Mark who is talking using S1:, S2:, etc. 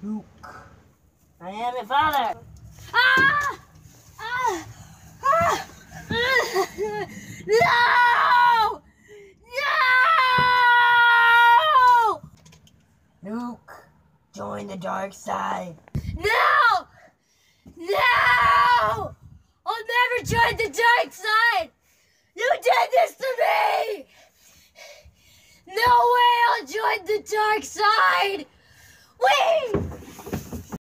S1: Luke, I am your father.
S2: Ah! Ah! Ah! No! No!
S1: Luke, join the dark side.
S2: No! No! I'll never join the dark side! You did this to me! No way I'll join the dark side! Wait!